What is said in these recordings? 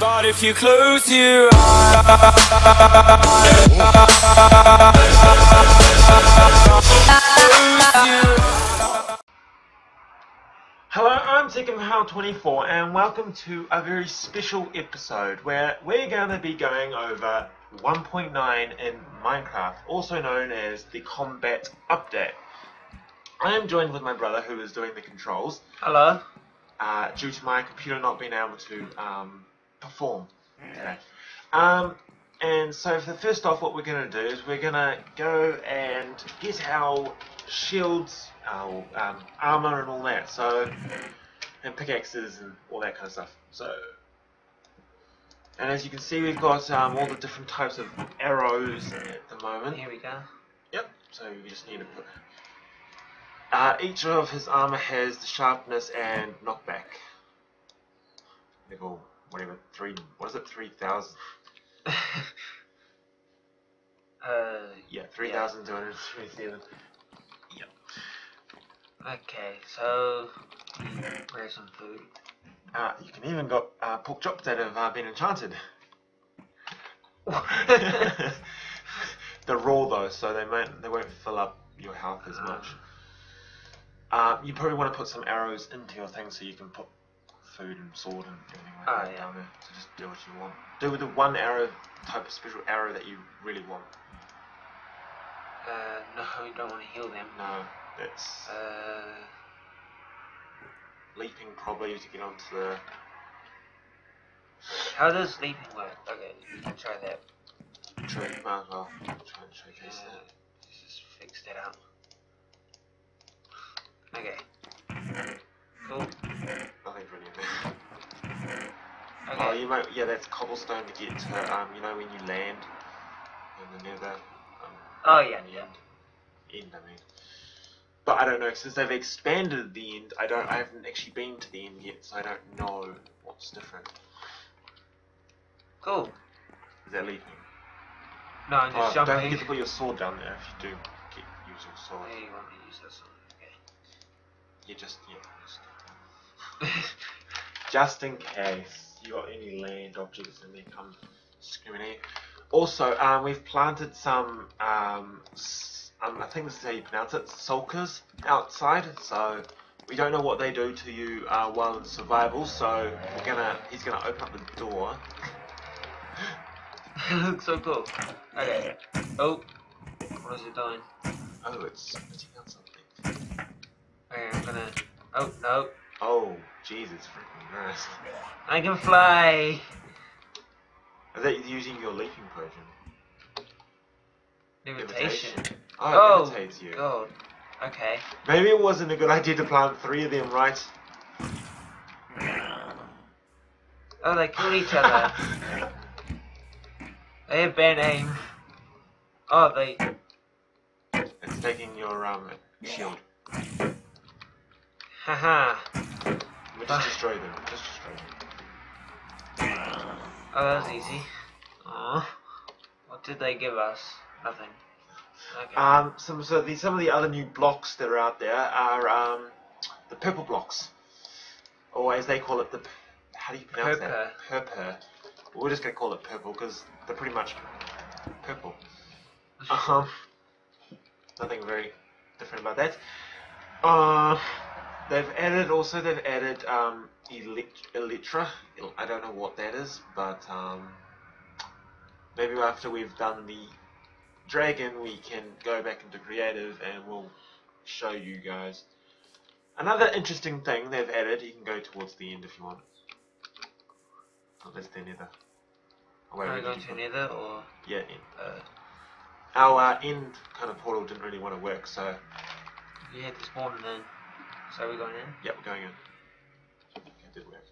But if you close your eyes Hello, I'm Techinfohelp24 and welcome to a very special episode where we're going to be going over 1.9 in Minecraft, also known as the Combat Update. I am joined with my brother who is doing the controls Hello. uh, due to my computer not being able to um, perform. Um, and so for the first off, what we're going to do is we're going to go and get our shields, our um, armor, and all that. So, and pickaxes and all that kind of stuff. So, and as you can see, we've got um, all the different types of arrows at the moment. Here we go. Yep. So we just need to put. Uh, each of his armor has the sharpness and knockback. Level whatever three. What is it? Three thousand. uh, Yeah, three thousand two hundred twenty-seven. Yep. okay, so where's some food? Uh, you can even got uh, pork chops that have uh, been enchanted. They're raw though, so they might they won't fill up your health as much. Uh, you probably want to put some arrows into your thing so you can put food and sword and everything like Ah, that yeah. down there. So just do what you want. Do with the one arrow type of special arrow that you really want. Uh, no, we don't want to heal them. No, that's Uh, leaping probably to get onto the. how does sleeping work? Okay, we can try that. True, you might as well try and showcase Uh, that. just fix that out. Okay. Cool. Nothing's really in there. Okay. Oh, you might, yeah, that's cobblestone to get to, um, you know, when you land in the nether. Um, Oh, yeah, the yeah. End. end, I mean. But I don't know, since they've expanded the end, I don't, I haven't actually been to the end yet, so I don't know what's different. Cool. Is that leaping? No, I'm Oh, just don't forget to put your sword down there if you do get, use your sword. Where you want to use this one? You just, yeah, just, just in case you got any land objects and they come screaming at. Also, um, we've planted some, um, um, I think this is how you pronounce it, sulkers outside. So we don't know what they do to you uh, while in survival. So we're gonna, he's gonna open up the door. it looks so cool. Okay. Oh. What is it doing? Oh, it's spitting out something. Okay, I'm gonna. Oh, no. Oh, Jesus, freaking nice. I can fly! Is that using your leaping potion? Levitation. Oh, Oh, it levitates you. God. Okay. Maybe it wasn't a good idea to plant three of them, right? Oh, they kill each other. they have bad aim. Oh, they. it's taking your um shield. Haha. We just destroy them. Just destroy them. Oh, that was easy. Aw. What did they give us? Nothing. Okay. Um, some so the some of the other new blocks that are out there are um the purple blocks, or as they call it, the how do you pronounce that? Purple. We're just gonna call it purple because they're pretty much purple. Um, nothing very different about that. Uh, they've added also they've added um elytra. I don't know what that is, but um maybe after we've done the dragon, we can go back into creative and we'll show you guys. Another interesting thing they've added. You can go towards the end if you want. Oh, that's the nether. Oh, wait, Are where we going to nether or. Yeah, end. Uh, Our uh, end kind of portal didn't really want to work, so you had to spawn and then. So we're going in? yeah, we're going in. It did work.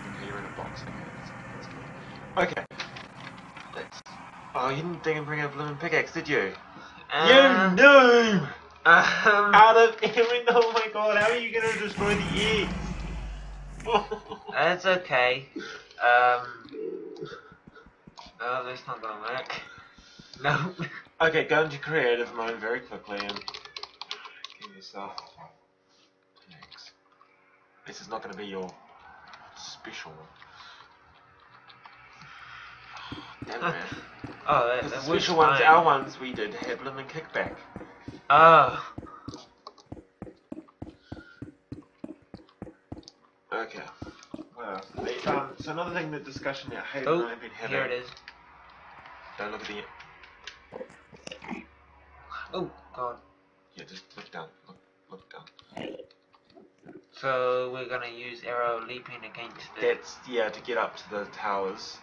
Okay, you're in a box. Okay, that's, that's good. Okay. Let's. Oh, you didn't think of bring a blooming pickaxe, did you? Um, you noob! Um, Out of every. Oh my god, how are you gonna destroy the eggs? that's okay. Um. Oh, that's not gonna work. No. Okay, go into creative mode very quickly and give yourself. Thanks. This is not gonna be your special one. Damn man. Oh, that, that special ones, fine. our ones we did had and kickback. Oh, Okay. Well, um, so another thing, the discussion that and I oh, have been having. here it is. Don't look at the. Oh, God. Yeah, just look down. Look, look down. So we're gonna use arrow leaping against it. That's yeah to get up to the towers.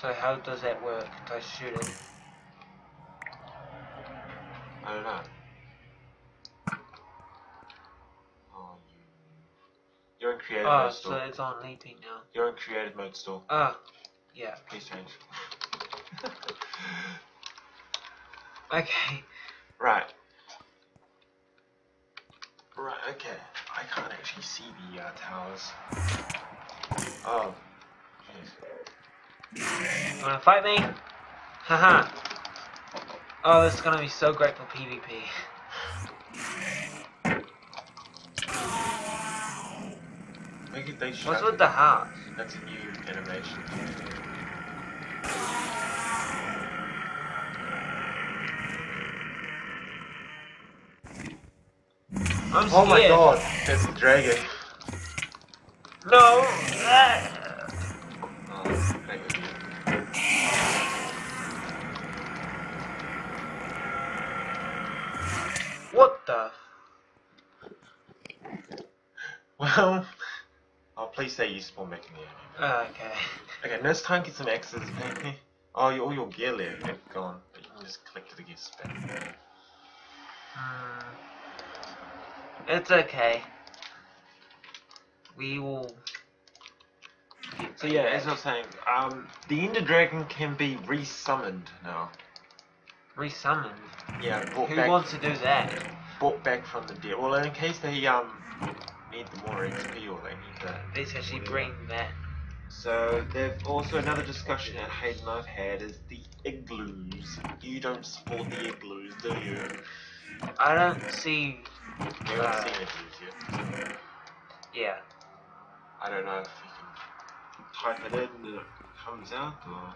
So how does that work? Do I shoot it? I don't know. Oh, you. You're in creative Oh, mode so it's on leaping now. You're in creative mode still. Ah, yeah. Please change. Okay. Right. Right. Okay. I can't actually see the uh, towers. Oh. Jeez. You wanna fight me? Haha. Oh, this is gonna be so great for PvP. Maybe they should. What's with the heart? That's a new animation. I'm Oh my god, it's a dragon. No! Oh. What the? Well, oh, please say you spawn back in the area. Ah, Okay. Okay, now it's time to get some axes. Okay. Oh, all your gear okay, gone. But you can just click it against back. Hmm. It's okay. We will. So yeah, as I was saying, um, the Ender Dragon can be resummoned now. Resummoned. Yeah, Who back, wants to do that? brought back from the dead. Well, in case they um need the more XP or they need the. Let's actually bring that. So there's also another discussion that Hayden and I've had is the igloos. You don't support the igloos, do you? I don't see. We haven't Uh, seen igloos yet. Yeah. I don't know if you can type it in and it comes out or.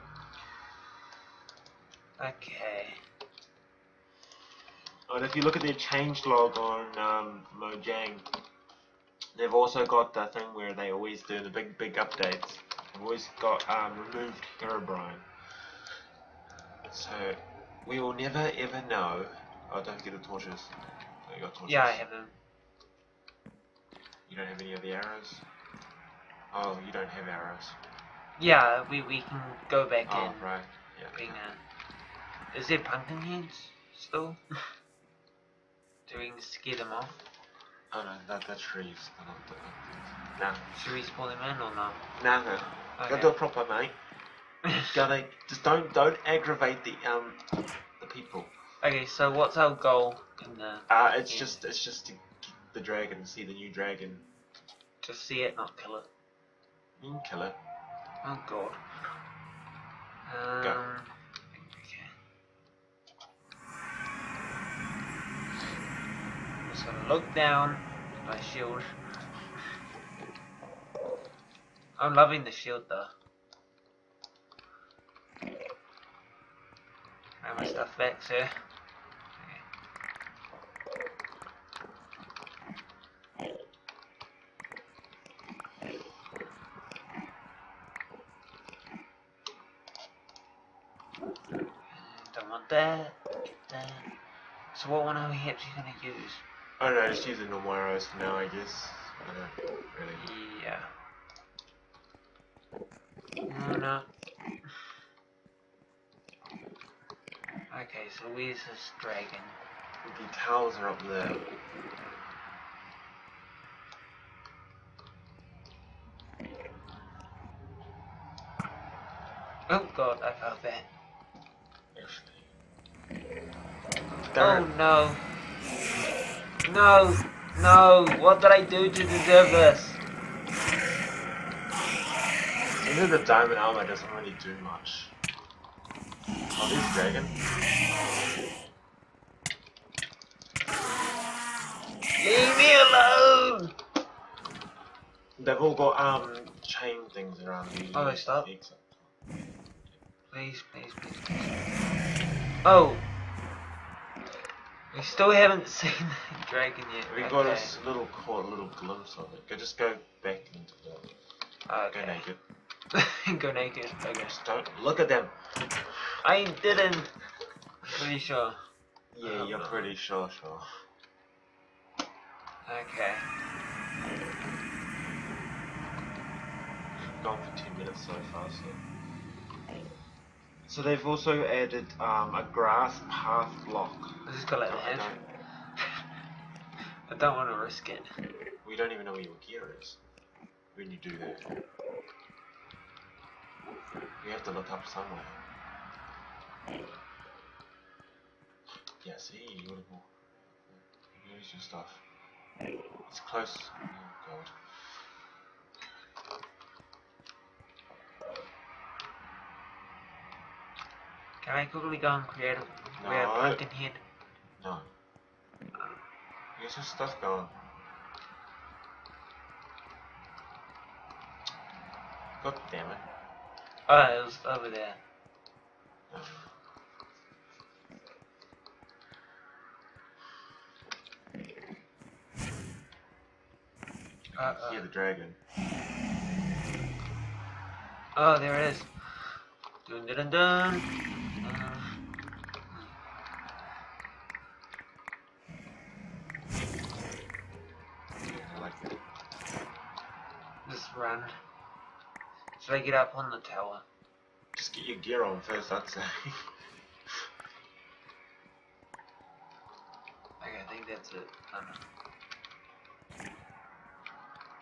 Okay. And if you look at their change log on um, Mojang, they've also got the thing where they always do the big, big updates. They've always got um, removed Herobrine. So we will never ever know. Oh, don't get the torches. Got torches. Yeah, I have them. You don't have any of the arrows. Oh, you don't have arrows. Yeah, we, we can go back Oh, in. right. Yeah. Is there pumpkin heads still? Do we scare them off? Oh no, that, that's trees. They're not the- Nah, Should we spawn them in or not? nah, no. Gotta do it proper, mate. Gotta just don't don't aggravate the um the people. okay, so what's our goal in the... Uh, it's just it's just to get the dragon, see the new dragon. Just see it, not kill it. You can kill it. Oh god. Um, Go. Okay. Just gonna look down at my shield. I'm loving the shield though. Have my stuff back, sir. Don't want that. That. So what one are we actually gonna use? Oh, I don't know, just use the normal arrows for now, I guess. I don't really. Yeah. No, no. Okay, so where's this dragon? The towers are up there. Oh god, I felt that. Actually. Oh no. No, no, what did I do to deserve this? Even the diamond armor doesn't really do much. Oh, this dragon. Leave me alone! They've all got um chain things around the Oh, they stop? Please, please, please, please. Oh! We still haven't seen the dragon yet. We okay. got a s- little caught a little glimpse of it. Go just go back into the go naked. Go naked. Okay. Just don't look at them. I didn't. Pretty sure. Yeah, Oh, you're pretty sure, sure. Okay. Gone for ten minutes so far, so. So they've also added um, a grass path block. Let's just go like So I don't- I don't want to risk it. We don't even know where your gear is when you do that. We have to look up somewhere. Yeah, see, you gotta go. Here's your stuff. It's close. Oh god. Can I quickly go and create a weird No. pumpkin head? No. Where's your stuff going? God damn it. Oh, it was over there. Uh, Hear the dragon. oh, there it is. Dun dun dun dun. Should I get up on the tower? Just get your gear on first, I'd say. Okay, I think that's it. I don't know.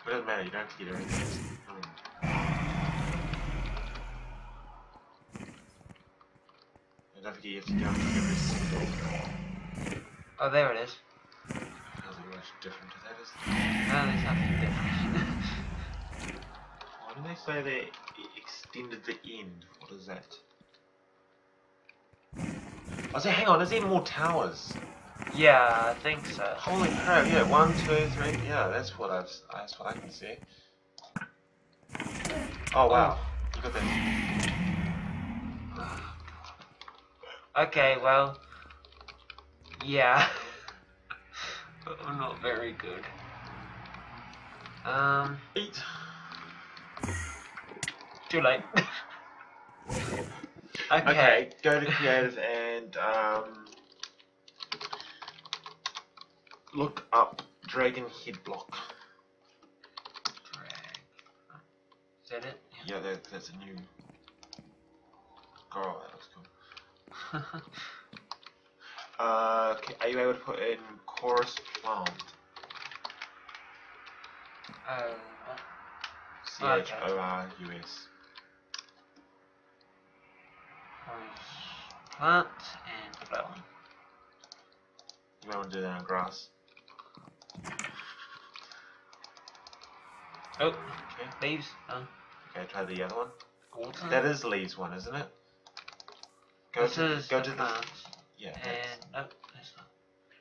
But it doesn't matter, you don't have to get everything. And don't forget you have to jump every single. Oh, there it is. Nothing much different to that, is there? No, there's nothing different. Do they say they extended the end? What is that? I say, hang on, there's even more towers. yeah, I think so. Holy crap! Yeah, one, two, three. Yeah, that's what I've. That's what I can see. Oh wow, you got that. Okay, well, yeah. I'm not very good. Um, Eat. Too late. okay. Okay, go to creative and um, look up dragon head block. Drag. Is that it? Yeah, that, that's a new. Oh, that looks cool. Uh, okay, are you able to put in chorus plant? uh, C H O R U S. plant and flower. You might want to do that on grass. Oh, Okay. leaves. Oh, Okay, try the other one. water. That is leaves one, isn't it? Go this to go the to the yeah. And nope, oh, that's not.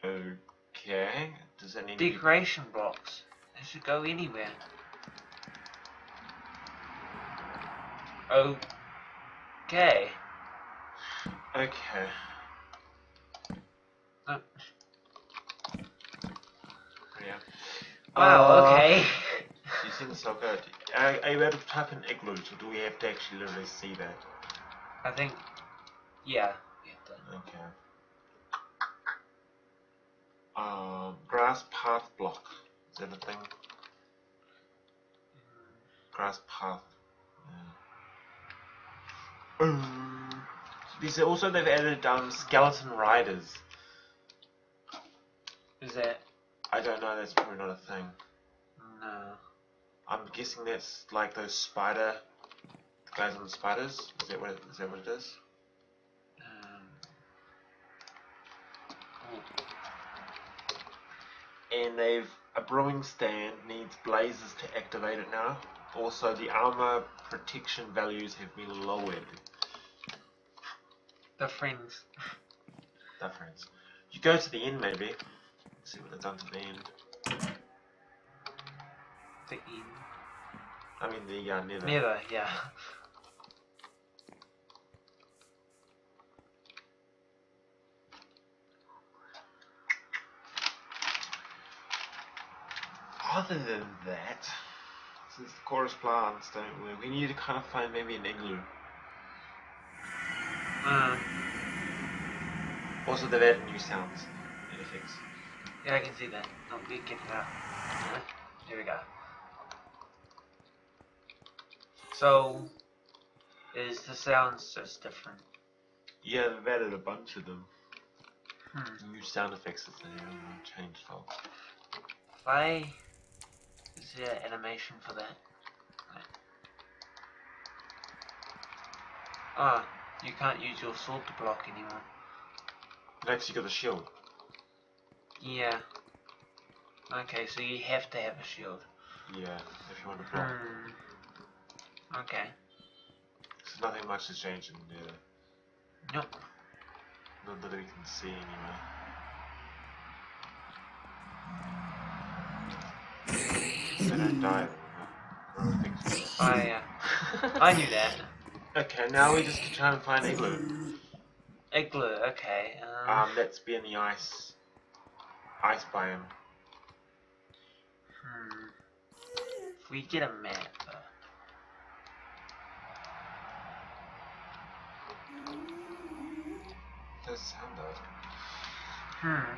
Okay. Does that need to be Decoration blocks. They should go anywhere. Okay. Okay. Oh. Yeah. Wow. Uh, okay. You seem so good. Are, are you able to type in igloos, or do we have to actually literally see that? I think. Yeah. we have to- Okay. Um, grass path block. Is that a thing? Grass path. Yeah. Also they've added um skeleton riders. Is that I don't know. That's probably not a thing. no? I'm guessing that's like those spider guys on the spiders. Is that what it, is that what it is? Um, and they've a brewing stand needs blazes to activate it now. Also, the armor protection values have been lowered. The friends. Difference. You go to the inn, maybe. see what they've done to the inn. The end. I mean the uh, nether. Nether, yeah. Other than that, since the chorus plants don't work, we need to kind of find maybe an igloo. Mm. Also, they've added new sounds and effects. Yeah, I can see that. Don't be it out. Here we go. So, is the sounds just different? Yeah, they've added a bunch of them. Hmm. New sound effects that they changed for. I... Is there animation for that? Ah, you can't use your sword to block anymore. Next, you got the shield. Yeah. Okay, so you have to have a shield. Yeah, if you want to block. Hmm. Okay. So nothing much has changed in there. Nope. Not that we can see anyway. They don't die. Or things. I, uh, I knew that. Okay, now we just try and find igloo. Igloo, okay. Um, Um, let's be in the ice, ice biome. hmm. If we get a map, uh, Does sound odd. hmm.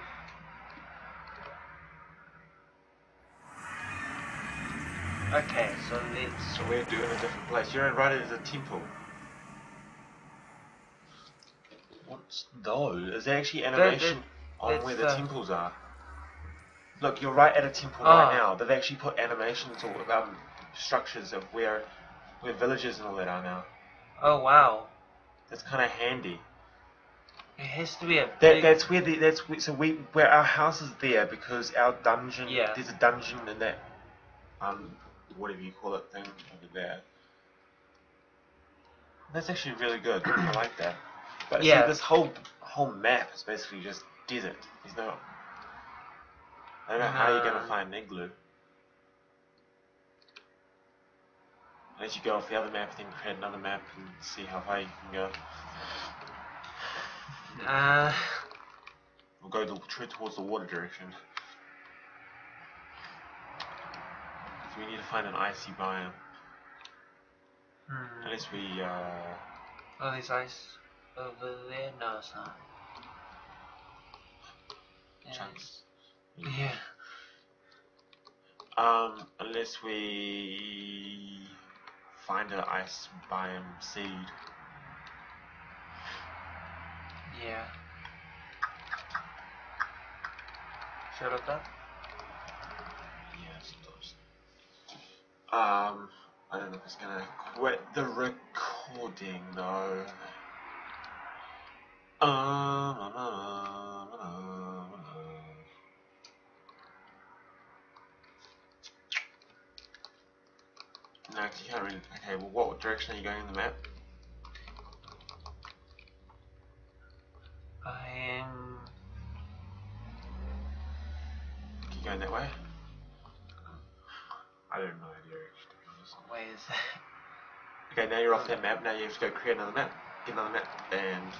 Okay, so let's. So we're doing a different place. You're right at a temple. What's is there actually animation on where the the- temples are. Look, you're right at a temple Ah. right now. They've actually put animations or um, structures of where where villages and all that are now. Oh wow, That's kind of handy. it has to be a That, big. that's where the that's where, so we where our house is there because our dungeon Yeah. there's a dungeon in that um whatever you call it thing over there. That's actually really good. I like that. But Yeah. this whole whole map is basically just desert. There's no. I don't know how you're gonna find an igloo. Unless you go off the other map, then create another map and see how far you can go. Uh, We'll go to, true towards the water direction. So we need to find an icy biome. hmm. Unless we, uh, Oh, there's ice. No, it's not. Yeah. chunks. Yeah. Um, unless we find an ice biome seed. Yeah. Should I look up? Yes, it does. Um, I don't know if it's gonna quit the recording though. Um. No, 'cause you can't really. Okay, well, what direction are you going in the map? I am. Keep going that way. I don't know the direction. to be honest. Where is that? Okay, now you're off that map. Now you have to go create another map. Get another map and.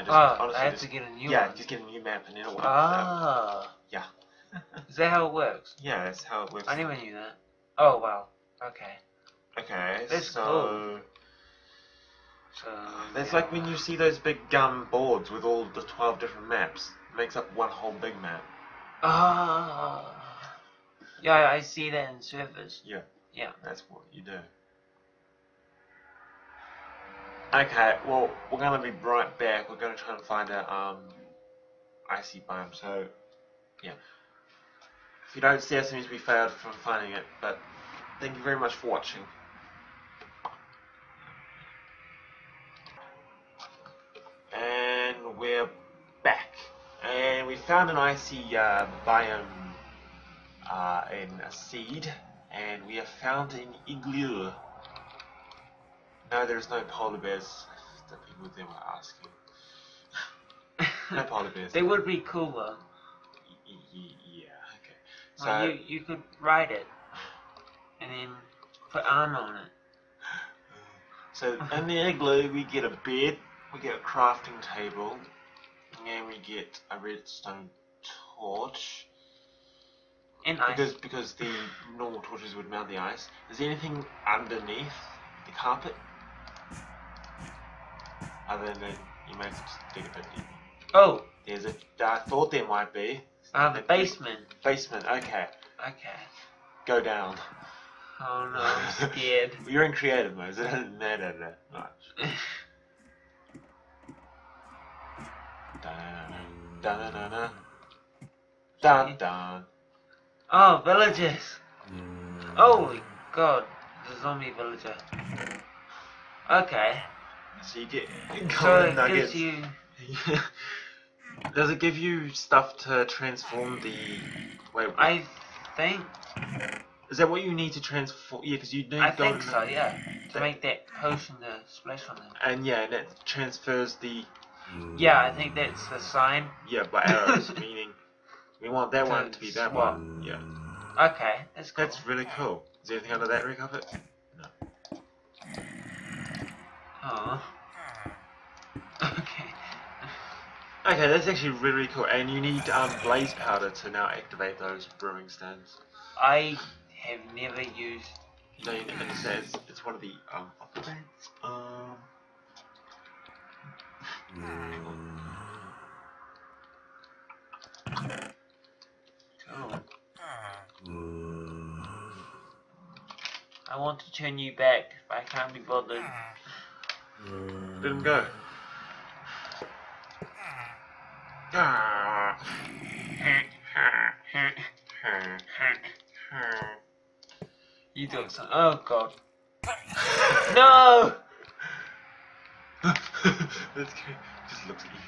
No, just, Oh, honestly, I have just, to get a new yeah, one. just get a new map and it'll. work. Ah. yeah. Is that how it works? yeah, that's how it works. I never knew that. Oh wow. Okay. Okay, That's so cool. So. it's yeah. like when you see those big gum boards with all the twelve different maps. It makes up one whole big map. Ah. Yeah, I see that in servers. Yeah. Yeah. That's what you do. Okay, well, we're gonna be right back. We're gonna try and find a um icy biome. So, yeah. If you don't see us, it means we failed from finding it. But thank you very much for watching. And we're back. And we found an icy uh, biome uh, in a seed, and we have found an igloo. No, there's no polar bears. The people there were asking. No polar bears. they would be cooler. Y- y- y- yeah. Okay. So Well, you you could ride it, and then put armor on it. So in the igloo we get a bed, we get a crafting table, and we get a redstone torch. And ice. Because because the normal torches would melt the ice. Is there anything underneath the carpet? Other than you might just dig a bit deeper. Oh, There's a I thought there might be. uh, the basement. Basement, okay. Okay. Go down. Oh no, I'm scared. You're in creative mode, so it doesn't matter that much. Dun dun dun dun. Dun dun. oh, villagers. Oh god, the zombie villager. Okay. So you get So golden it nuggets. gives you. Does it give you stuff to transform the? Wait, I think. is that what you need to transform? Yeah, because you need I golden think so. Yeah. To make that potion to splash on them. And yeah, and it transfers the Yeah, I think that's the sign. yeah by arrows, meaning we want that To one to be that swap. one. Yeah, Okay, that's cool. that's really cool. Is there anything under that rig of it? Oh. Okay. Okay, that's actually really, really cool. And you need um, blaze powder to now activate those brewing stands. I have never used. No, you never understand. It's, it's one of the um, upgrades. Um, Oh. I want to turn you back, but I can't be bothered. Let him go. Ah. You do it, son. Oh god. No! That's good. Just looks at you.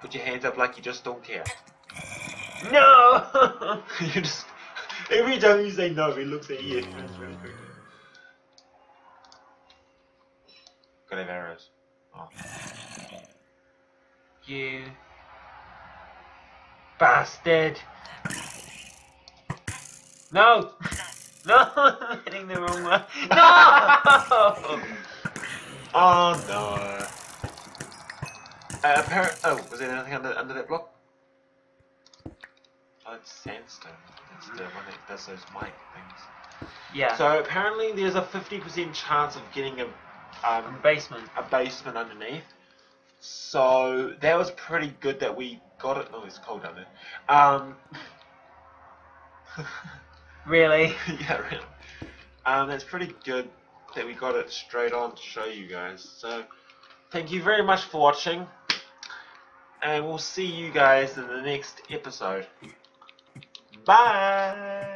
Put your hands up like you just don't care. No! you just every time you say no, he looks at you. That's really quick. Got have arrows. Oh. you bastard! No! No! I'm hitting the wrong one. No! Oh no. Uh, appar- oh, was there anything under under that block? Oh, it's sandstone. That's the one that does those mic things. yeah. So apparently, there's a 50% chance of getting a um, basement. a basement underneath. So that was pretty good that we got it. Oh, it's cold down there. Um, Really? yeah, really. Um, that's pretty good that we got it straight on to show you guys. So thank you very much for watching, and we'll see you guys in the next episode. Bye.